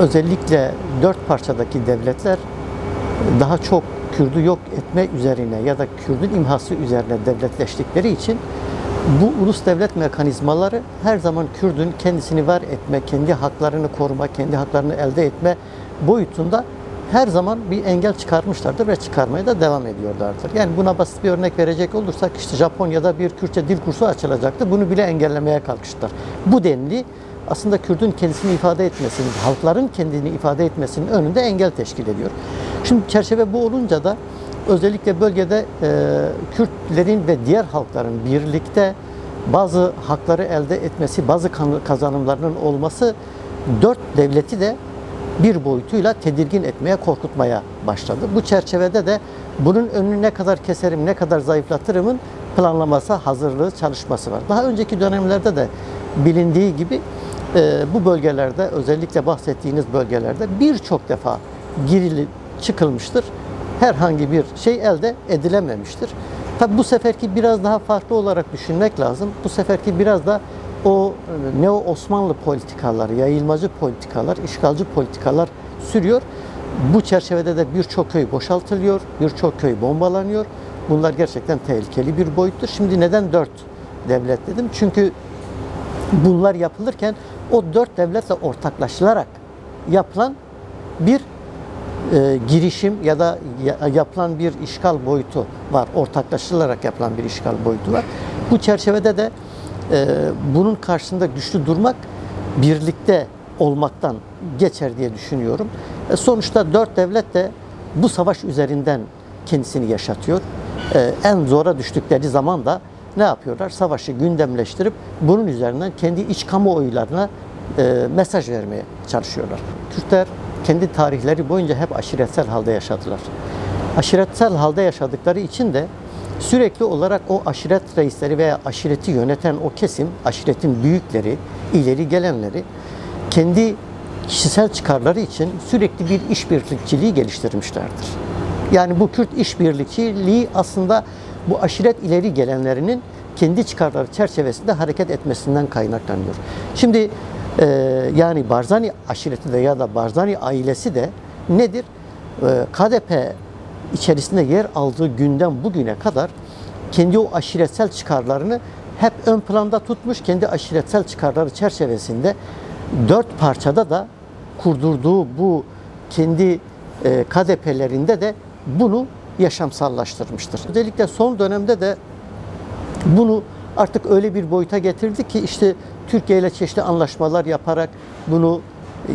özellikle dört parçadaki devletler daha çok Kürdü yok etme üzerine ya da Kürdün imhası üzerine devletleştikleri için bu ulus devlet mekanizmaları her zaman Kürdün kendisini var etme, kendi haklarını koruma, kendi haklarını elde etme boyutunda her zaman bir engel çıkarmışlardır ve çıkarmaya da devam ediyorlardır. Yani buna basit bir örnek verecek olursak işte Japonya'da bir Kürtçe dil kursu açılacaktı. Bunu bile engellemeye kalkıştılar. Bu denli aslında Kürdün kendisini ifade etmesinin, halkların kendini ifade etmesinin önünde engel teşkil ediyor. Şimdi çerçeve bu olunca da özellikle bölgede e, Kürtlerin ve diğer halkların birlikte bazı hakları elde etmesi, bazı kazanımlarının olması dört devleti de bir boyutuyla tedirgin etmeye, korkutmaya başladı. Bu çerçevede de bunun önünü ne kadar keserim, ne kadar zayıflatırımın planlaması, hazırlığı, çalışması var. Daha önceki dönemlerde de bilindiği gibi e, bu bölgelerde, özellikle bahsettiğiniz bölgelerde birçok defa girili çıkılmıştır. Herhangi bir şey elde edilememiştir. Tabi bu seferki biraz daha farklı olarak düşünmek lazım. Bu seferki biraz da o e, neo Osmanlı politikalar, yayılmacı politikalar, işgalci politikalar sürüyor. Bu çerçevede de birçok köy boşaltılıyor, birçok köy bombalanıyor. Bunlar gerçekten tehlikeli bir boyuttur. Şimdi neden dört devlet dedim? Çünkü bunlar yapılırken o dört devletle ortaklaşılarak yapılan bir e, girişim ya da ya- yapılan bir işgal boyutu var. Ortaklaşılarak yapılan bir işgal boyutu var. Bu çerçevede de e, bunun karşısında güçlü durmak birlikte olmaktan geçer diye düşünüyorum. E, sonuçta dört devlet de bu savaş üzerinden kendisini yaşatıyor. E, en zora düştükleri zaman da ne yapıyorlar? Savaşı gündemleştirip bunun üzerinden kendi iç kamuoylarına e, mesaj vermeye çalışıyorlar. Kürtler kendi tarihleri boyunca hep aşiretsel halde yaşadılar. Aşiretsel halde yaşadıkları için de sürekli olarak o aşiret reisleri veya aşireti yöneten o kesim, aşiretin büyükleri, ileri gelenleri kendi kişisel çıkarları için sürekli bir işbirlikçiliği geliştirmişlerdir. Yani bu Kürt işbirlikçiliği aslında bu aşiret ileri gelenlerinin kendi çıkarları çerçevesinde hareket etmesinden kaynaklanıyor. Şimdi e, yani Barzani aşireti de ya da Barzani ailesi de nedir? E, KDP içerisinde yer aldığı günden bugüne kadar kendi o aşiretsel çıkarlarını hep ön planda tutmuş, kendi aşiretsel çıkarları çerçevesinde dört parçada da kurdurduğu bu kendi e, KDP'lerinde de bunu yaşamsallaştırmıştır. Özellikle son dönemde de bunu artık öyle bir boyuta getirdi ki işte Türkiye ile çeşitli anlaşmalar yaparak bunu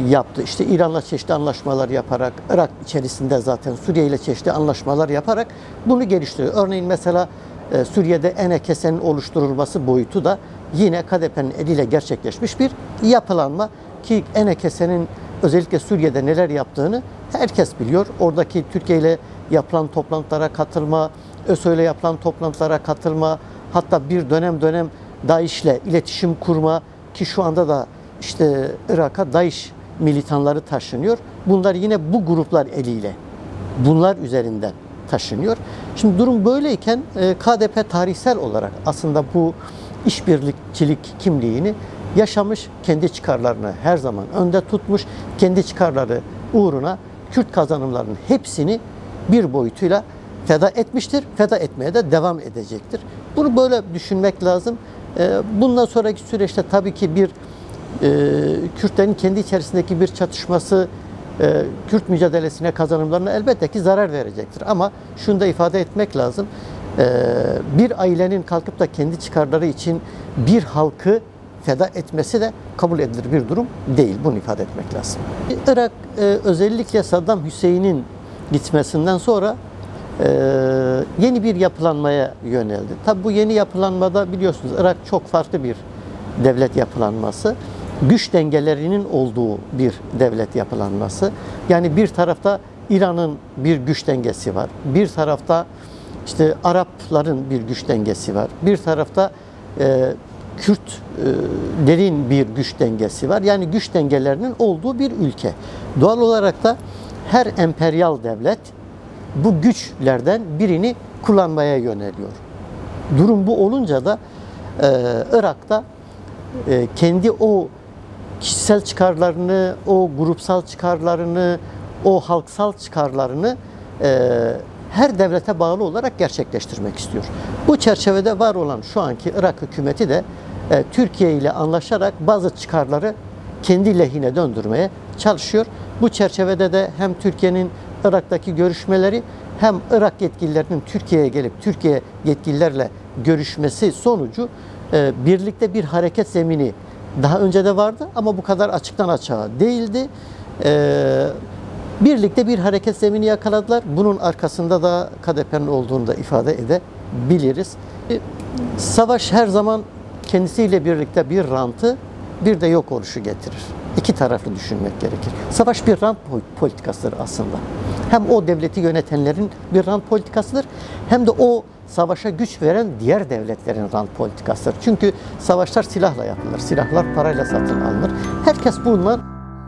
yaptı. İşte İran'la çeşitli anlaşmalar yaparak, Irak içerisinde zaten Suriye ile çeşitli anlaşmalar yaparak bunu geliştiriyor. Örneğin mesela e, Suriye'de ENEKES'in oluşturulması boyutu da yine KDP'nin eliyle gerçekleşmiş bir yapılanma ki ENEKES'in özellikle Suriye'de neler yaptığını herkes biliyor. Oradaki Türkiye ile yapılan toplantılara katılma, ÖSO yapılan toplantılara katılma, hatta bir dönem dönem DAEŞ ile iletişim kurma ki şu anda da işte Irak'a DAEŞ militanları taşınıyor. Bunlar yine bu gruplar eliyle, bunlar üzerinden taşınıyor. Şimdi durum böyleyken e, KDP tarihsel olarak aslında bu işbirlikçilik kimliğini yaşamış, kendi çıkarlarını her zaman önde tutmuş, kendi çıkarları uğruna Kürt kazanımlarının hepsini bir boyutuyla feda etmiştir, feda etmeye de devam edecektir. Bunu böyle düşünmek lazım. E, Bundan sonraki süreçte tabii ki bir e, Kürtlerin kendi içerisindeki bir çatışması e, Kürt mücadelesine kazanımlarına elbette ki zarar verecektir. Ama şunu da ifade etmek lazım. E, bir ailenin kalkıp da kendi çıkarları için bir halkı feda etmesi de kabul edilir bir durum değil. Bunu ifade etmek lazım. Irak e, özellikle Saddam Hüseyin'in gitmesinden sonra e, yeni bir yapılanmaya yöneldi. Tabi bu yeni yapılanmada biliyorsunuz Irak çok farklı bir devlet yapılanması. Güç dengelerinin olduğu bir devlet yapılanması. Yani bir tarafta İran'ın bir güç dengesi var. Bir tarafta işte Arapların bir güç dengesi var. Bir tarafta e, Kürtlerin bir güç dengesi var. Yani güç dengelerinin olduğu bir ülke. Doğal olarak da her emperyal devlet bu güçlerden birini kullanmaya yöneliyor. Durum bu olunca da e, Irak'ta e, kendi o kişisel çıkarlarını, o grupsal çıkarlarını, o halksal çıkarlarını e, her devlete bağlı olarak gerçekleştirmek istiyor. Bu çerçevede var olan şu anki Irak hükümeti de e, Türkiye ile anlaşarak bazı çıkarları kendi lehine döndürmeye çalışıyor. Bu çerçevede de hem Türkiye'nin Irak'taki görüşmeleri hem Irak yetkililerinin Türkiye'ye gelip Türkiye yetkililerle görüşmesi sonucu e, birlikte bir hareket zemini daha önce de vardı ama bu kadar açıktan açığa değildi. E, birlikte bir hareket zemini yakaladılar. Bunun arkasında da KDP'nin olduğunu da ifade edebiliriz. E, Savaş her zaman kendisiyle birlikte bir rantı bir de yok oluşu getirir. İki taraflı düşünmek gerekir. Savaş bir rant pol- politikasıdır aslında. Hem o devleti yönetenlerin bir rant politikasıdır hem de o savaşa güç veren diğer devletlerin rant politikasıdır. Çünkü savaşlar silahla yapılır. Silahlar parayla satın alınır. Herkes bunlar